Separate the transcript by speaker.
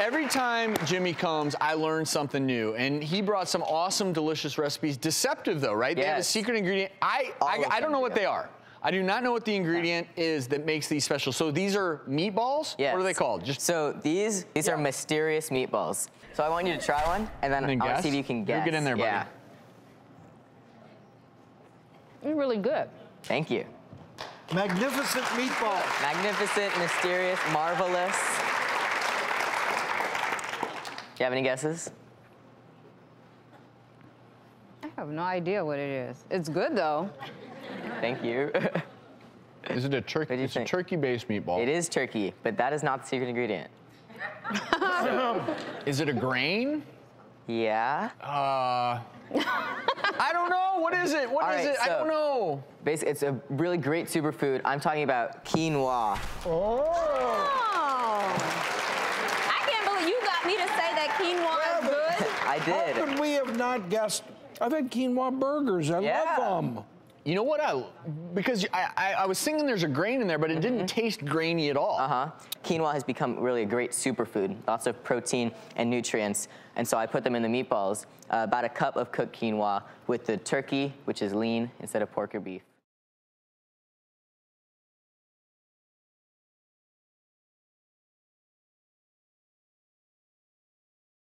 Speaker 1: Every time Jimmy comes, I learn something new, and he brought some awesome, delicious recipes. Deceptive though, right? They have a secret ingredient. I
Speaker 2: All
Speaker 1: I, I don't know what
Speaker 2: do.
Speaker 1: they are. I do not know what the ingredient is that makes these special. So these are meatballs.
Speaker 2: Yes.
Speaker 1: What are they called? Just
Speaker 2: so these these are mysterious meatballs. So I want you to try one, and then
Speaker 1: And then
Speaker 2: I want
Speaker 1: guess?
Speaker 2: to see if you can guess.
Speaker 1: You get in there, buddy.
Speaker 2: Yeah.
Speaker 3: You're really good.
Speaker 2: Thank you.
Speaker 4: Magnificent meatball.
Speaker 2: Magnificent, mysterious, marvelous. Do you have any guesses?
Speaker 3: I have no idea what it is. It's good though.
Speaker 2: Thank you.
Speaker 1: is it a turkey?
Speaker 2: do you
Speaker 1: It's
Speaker 2: think?
Speaker 1: a turkey-based meatball.
Speaker 2: it is turkey, but that is not the secret ingredient.
Speaker 1: Is it a grain?
Speaker 2: Yeah.
Speaker 1: Uh, I don't know. What is it? What is
Speaker 2: All right,
Speaker 1: it? I don't know.
Speaker 2: Basically, it's a really great superfood. I'm talking about quinoa.
Speaker 3: Oh. I can't believe you got me to say that quinoa is good.
Speaker 2: I
Speaker 4: How
Speaker 2: did.
Speaker 4: could we have not guessed? I've had quinoa burgers. I
Speaker 2: Yeah.
Speaker 4: love them.
Speaker 1: You know what? I because I, I, I was thinking there's a grain in there, but it didn't taste grainy at all.
Speaker 2: Uh huh. Quinoa has become really a great superfood, lots of protein and nutrients. And so I put them in the meatballs, uh, about a cup of cooked quinoa with the turkey, which is lean instead of pork or beef.